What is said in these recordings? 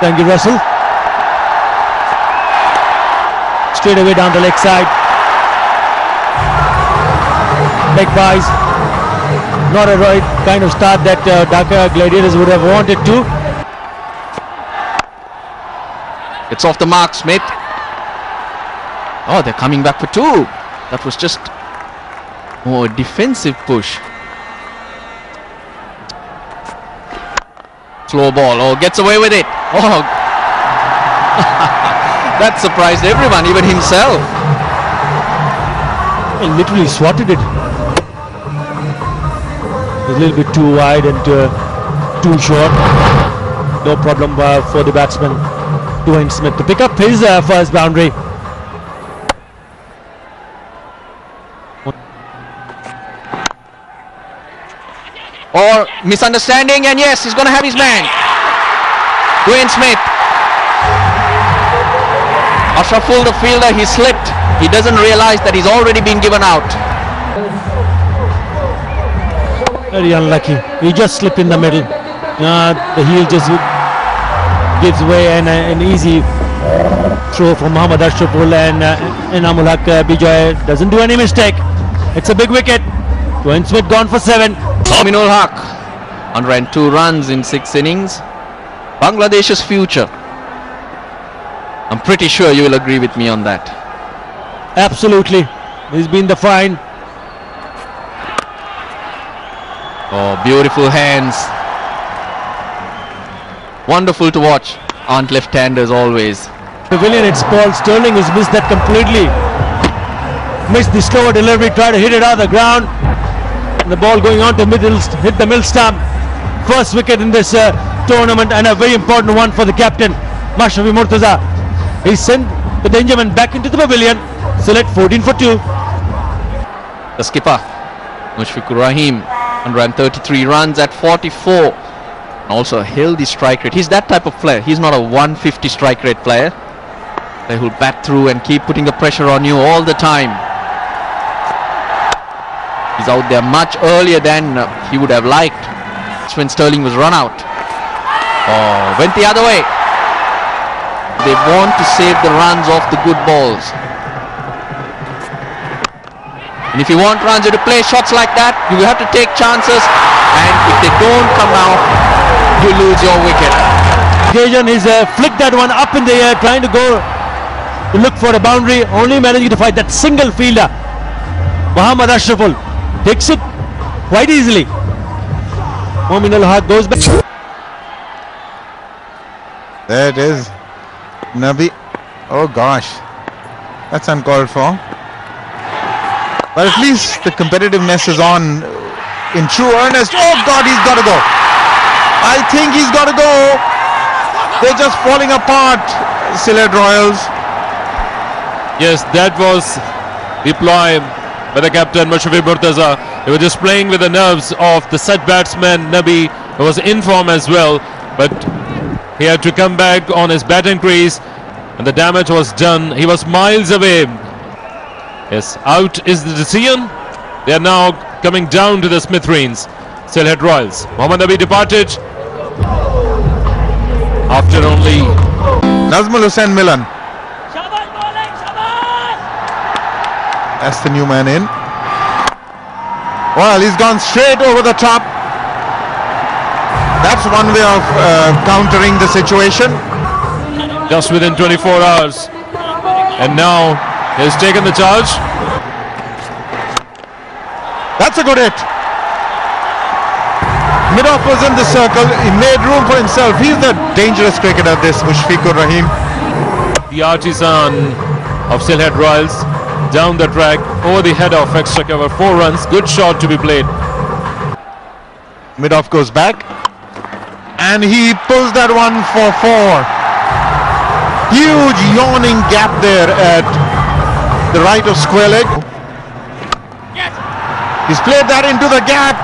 Thank you, Russell. Straight away down the leg side. Leg buys. Not a right kind of start that uh, Dhaka Gladiators would have wanted to. It's off the mark, Smith. Oh, they're coming back for two. That was just a defensive push. Slow ball. Oh, gets away with it. Oh, that surprised everyone, even himself. He literally swatted it. A little bit too wide and uh, too short. No problem uh, for the batsman, Dwayne Smith, to pick up his uh, first boundary. Or misunderstanding, and yes, he's going to have his man. Dwayne Smith. Ashraful, the fielder, he slipped. He doesn't realize that he's already been given out. Very unlucky. He just slipped in the middle. Uh, the heel just gives way and uh, an easy throw from Muhammad Ashraful and uh, Enamul Haq uh, Bijoy doesn't do any mistake. It's a big wicket. Dwayne Smith gone for seven. Aminul Haq 102 runs in six innings. Bangladesh's future. I'm pretty sure you will agree with me on that. Absolutely. He's been the fine. Oh, beautiful hands. Wonderful to watch. Aren't left-handers always. Pavilion, it's Paul Stirling who's missed that completely. Missed the slower delivery, tried to hit it out of the ground. And the ball going on to middle, hit the middle stump. First wicket in this uh, tournament and a very important one for the captain, Mashrafi Murtaza. He sent the Dangerman back into the pavilion. Sylhet 14 for 2. The skipper, Mushfiqur Rahim, 133 runs at 44. Also a healthy strike rate. He's that type of player. He's not a 150 strike rate player. They will bat through and keep putting the pressure on you all the time. He's out there much earlier than he would have liked. That's when Stirling was run out. Oh, went the other way. They want to save the runs off the good balls. And if you want you to play shots like that. You have to take chances. And if they don't come out, you lose your wicket. Occasion he's uh, flicked that one up in the air, trying to go to look for a boundary, only managing to find that single fielder. Muhammad Ashraful takes it quite easily. Mominul Haq goes back. There it is. Nabi. Oh gosh. That's uncalled for. But at least the competitiveness is on in true earnest. Oh God, he's got to go. I think he's got to go. They're just falling apart, Sylhet Royals. Yes, that was the ploy by the captain Mushfiqur Murtaza. He was just playing with the nerves of the set batsman Nabi, who was in form as well. But he had to come back on his batting crease, and the damage was done. He was miles away. Yes, out is the decision. They are now coming down to the Smithereens. Sylhet Royals. Mohammad Nabi departed after only Nazmul Hussain Milan. That's the new man in. Well, he's gone straight over the top. That's one way of uh, countering the situation. just within 24 hours. And now he's taken the charge. That's a good hit. Midoff was in the circle. He made room for himself. He's the dangerous cricketer, this Mushfiqur Rahim. The artisan of Sylhet Royals down the track over the head of extra cover. Four runs. Good shot to be played. Midoff goes back. And he pulls that one for four. Huge yawning gap there at the right of square leg. He's played that into the gap.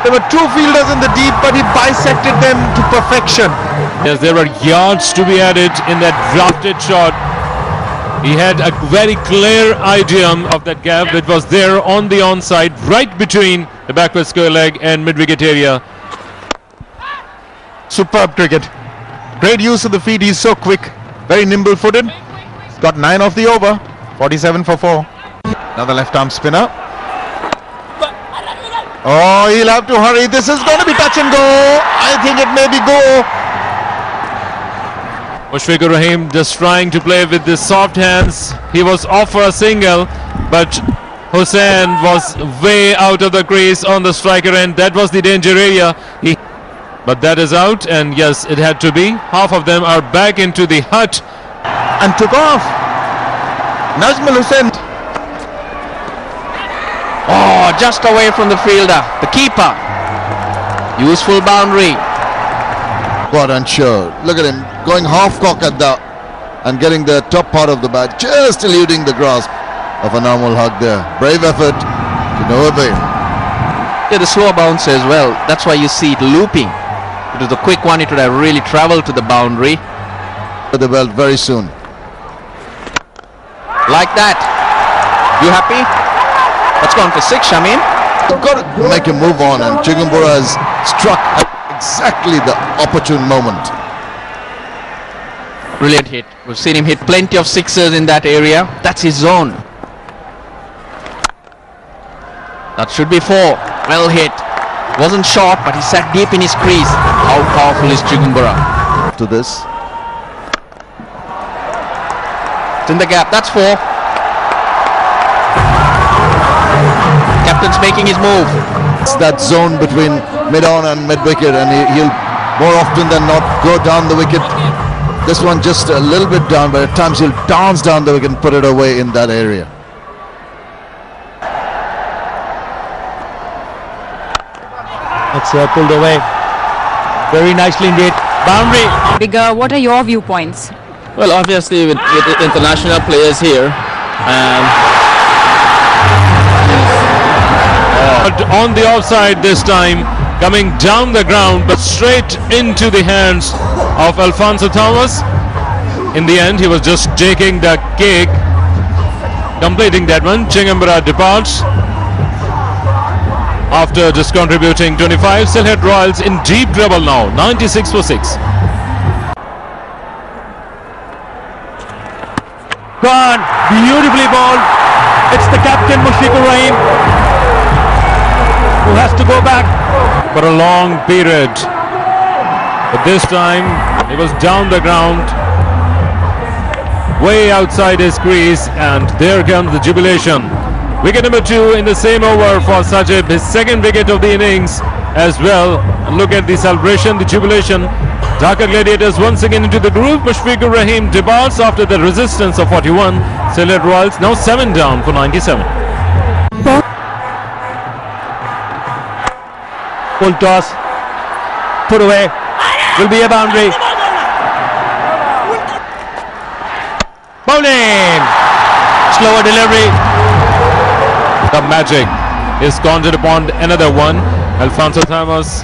There were two fielders in the deep, but he bisected them to perfection. Yes, there were yards to be added in that drafted shot. He had a very clear idea of that gap that was there on the onside, right between the backward square leg and mid-wicket area. Superb cricket. Great use of the feet. He's so quick, very nimble footed. Got nine off the over. 47 for four. Another left arm spinner. Oh, he'll have to hurry. This is going to be touch and go. I think it may be go. Mushfiqur Rahim just trying to play with the soft hands. He was off for a single, but Hussain was way out of the crease on the striker end. That was the danger area. He, but that is out, and yes, it had to be. Half of them are back into the hut. And took off. Najmul Hussain. Oh, just away from the fielder, the keeper. Useful boundary. Quad and sure. Look at him going half cock at the and getting the top part of the bat, just eluding the grasp of a normal hug there. Brave effort to no avail. Yeah, the slow bounce as well. That's why you see it looping. It was a quick one, it would have really traveled to the boundary. For the belt very soon. Like that. You happy? That's gone for six, Shamim. Got to make a move on, and Chigumbura has struck at exactly the opportune moment. Brilliant hit. We've seen him hit plenty of sixers in that area. That's his zone. That should be four. Well hit. Wasn't short, but he sat deep in his crease. How powerful is Chigumbura? To this, It's in the gap. That's four. Captain's making his move. it's that zone between mid-on and mid-wicket, and he, he'll more often than not go down the wicket. This one just a little bit down, but at times he'll dance down the wicket and put it away in that area. That's uh, pulled away. Very nicely indeed. Boundary. Bigger, what are your viewpoints? Well, obviously with, with international players here, um, But on the offside this time, coming down the ground, but straight into the hands of Alfonso Thomas. In the end, he was just taking the cake, completing that one. Chigumbura departs. After just contributing 25, Sylhet Royals in deep trouble now, 96 for 6. Gone. Beautifully bowled. It's the captain Mushfiqur Rahim who has to go back. for a long period. But this time he was down the ground, way outside his crease, and there comes the jubilation. Wicket number two in the same over for Sajib, his second wicket of the innings as well. Look at the celebration, the jubilation. Dhaka Gladiators once again into the groove. Mushfiqur Rahim departs after the resistance of 41. Sylhet Royals now 7 down for 97. Full toss. Put away. Will be a boundary. Bowling. Slower delivery. The magic is conjured upon another one. Alfonso Thomas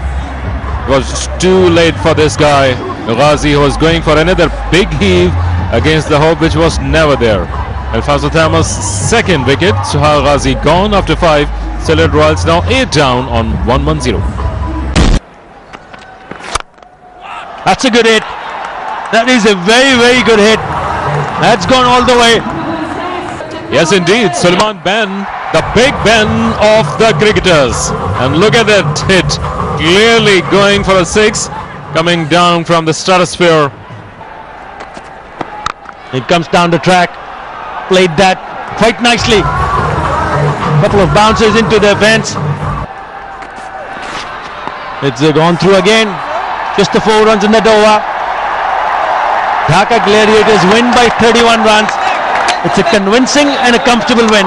was too late for this guy. Gazi was going for another big heave against the hope which was never there. Alfonso Thomas second wicket. Sohag Gazi gone after five. Sylhet Royals now eight down on 110. That's a good hit. That is a very, very good hit. That's gone all the way. Yes, indeed, Sulieman Benn, the big Ben of the cricketers. And look at that hit, clearly going for a six, coming down from the stratosphere. It comes down the track. Played that quite nicely. Couple of bounces into the fence. It's gone through again. Just the four runs in the over. Dhaka Gladiators win by 31 runs. It's a convincing and a comfortable win.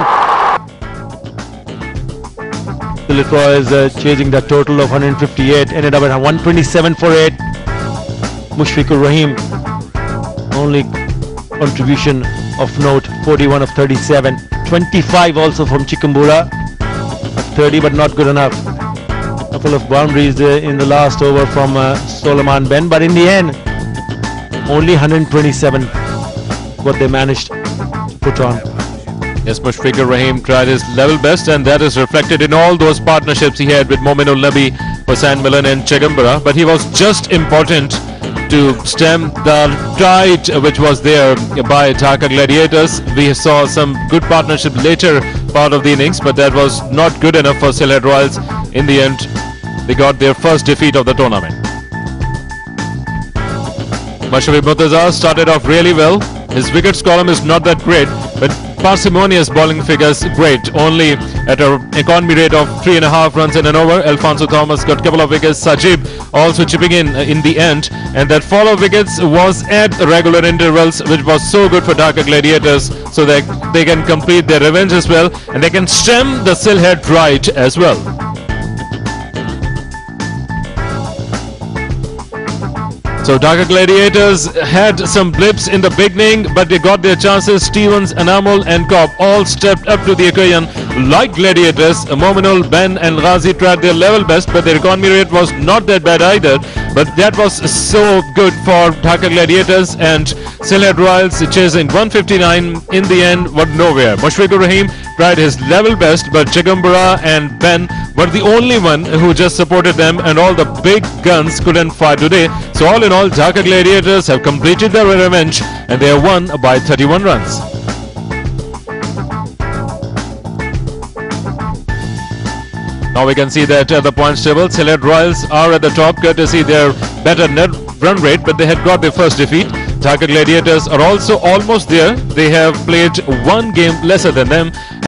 Sylhet Royals uh, chasing the total of 158, ended up at 127 for 8. Mushfiqur Rahim only contribution of note 41 of 37 25 also from Chigumbura 30 but not good enough. A couple of boundaries uh, in the last over from uh, Sulieman Benn but in the end only 127 what they managed to put on Yes, Mushfiqur Rahim tried his level best, and that is reflected in all those partnerships he had with Mominul Nabi, Hussain Milan, and Chigumbura. But he was just important to stem the tide which was there by Dhaka Gladiators. We saw some good partnership later part of the innings, but that was not good enough for Sylhet Royals. In the end, they got their first defeat of the tournament. Mashrafi Murtaza started off really well. His wickets column is not that great, parsimonious bowling figures great. Only at an economy rate of three and a half runs in an over. Alfonso Thomas got a couple of wickets. Sajib also chipping in uh, in the end, and that follow wickets was at regular intervals, which was so good for Dhaka Gladiators, so that they can complete their revenge as well, and they can stem the Sylhet right as well. So Dhaka Gladiators had some blips in the beginning, but they got their chances. Stevens, Enamul and Cobb all stepped up to the occasion like gladiators. Mominul, Benn and Gazi tried their level best, but their economy rate was not that bad either. But that was so good for Dhaka Gladiators and Sylhet Royals chasing 159 in the end were nowhere. Mushfiqur Rahim tried his level best, but Chigumbura and Benn were the only one who just supported them and all the big guns couldn't fire today. So all in all, Dhaka Gladiators have completed their revenge and they have won by 31 runs. Now we can see that at the points table, Sylhet Royals are at the top courtesy their better net run rate, but they had got their first defeat. Dhaka Gladiators are also almost there. They have played one game lesser than them